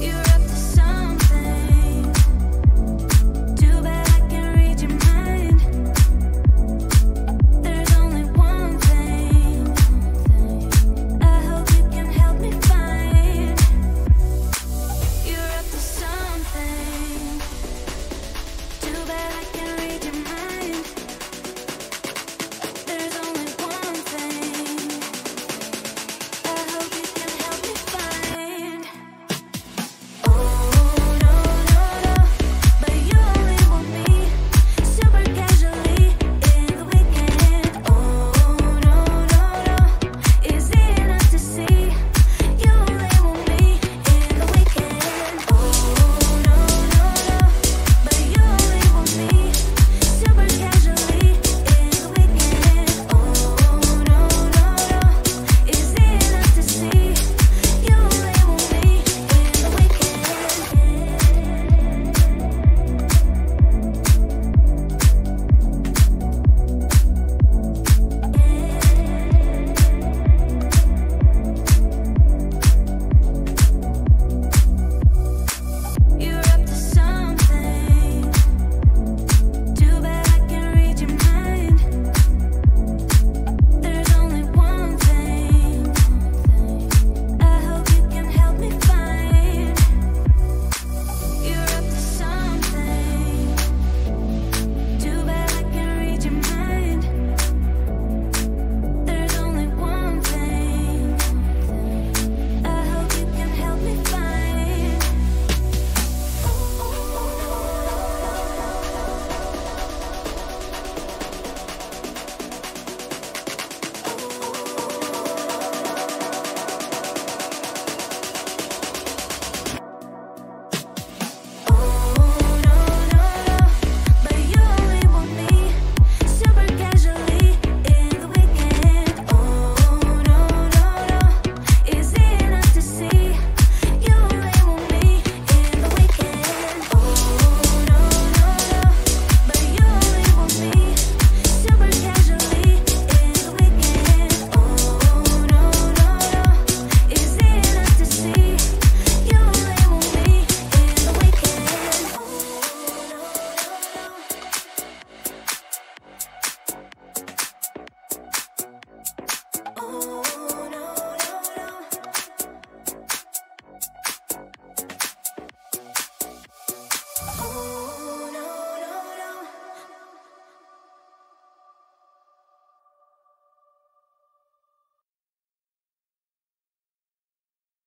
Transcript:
yeah.